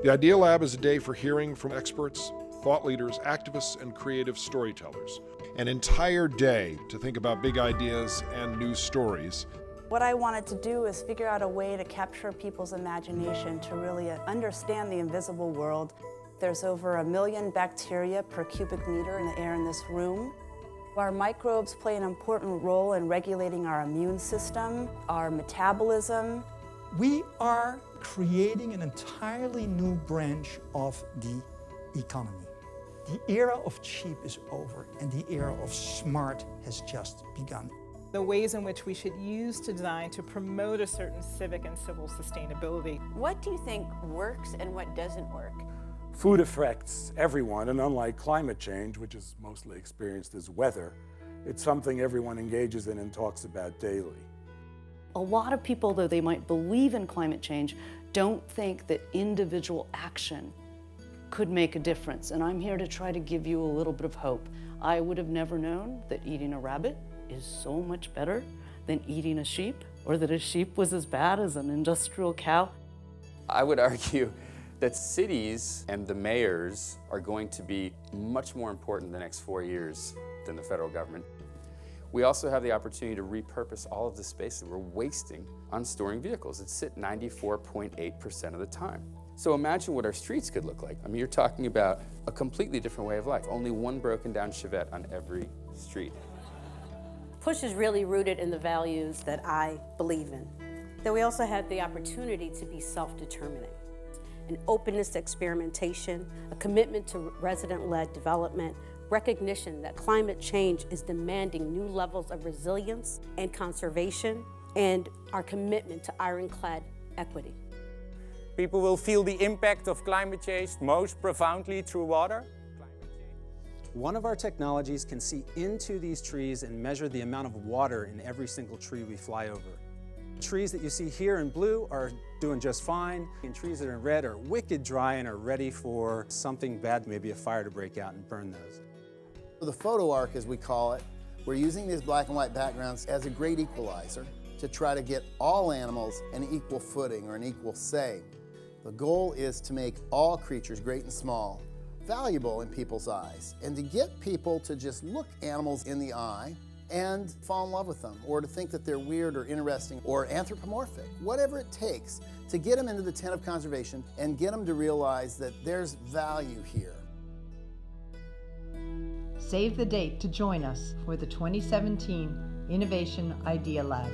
The Idea Lab is a day for hearing from experts, thought leaders, activists, and creative storytellers. An entire day to think about big ideas and new stories. What I wanted to do is figure out a way to capture people's imagination to really understand the invisible world. There's over a million bacteria per cubic meter in the air in this room. Our microbes play an important role in regulating our immune system, our metabolism. We are creating an entirely new branch of the economy. The era of cheap is over and the era of smart has just begun. The ways in which we should use design to promote a certain civic and civil sustainability. What do you think works and what doesn't work? Food affects everyone, and unlike climate change, which is mostly experienced as weather, it's something everyone engages in and talks about daily. A lot of people, though they might believe in climate change, don't think that individual action could make a difference. And I'm here to try to give you a little bit of hope. I would have never known that eating a rabbit is so much better than eating a sheep, or that a sheep was as bad as an industrial cow. I would argue that cities and the mayors are going to be much more important in the next four years than the federal government. We also have the opportunity to repurpose all of the space that we're wasting on storing vehicles. It's sit 94.8% of the time. So imagine what our streets could look like. I mean, you're talking about a completely different way of life. Only one broken down Chevette on every street. Push is really rooted in the values that I believe in. That we also have the opportunity to be self-determining. An openness to experimentation, a commitment to resident-led development, recognition that climate change is demanding new levels of resilience and conservation, and our commitment to ironclad equity. People will feel the impact of climate change most profoundly through water. One of our technologies can see into these trees and measure the amount of water in every single tree we fly over. Trees that you see here in blue are doing just fine, and trees that are in red are wicked dry and are ready for something bad, maybe a fire to break out and burn those. The Photo Ark, as we call it, we're using these black and white backgrounds as a great equalizer to try to get all animals an equal footing or an equal say. The goal is to make all creatures, great and small, valuable in people's eyes and to get people to just look animals in the eye and fall in love with them or to think that they're weird or interesting or anthropomorphic, whatever it takes to get them into the tent of conservation and get them to realize that there's value here. Save the date to join us for the 2017 Innovation Idea Lab.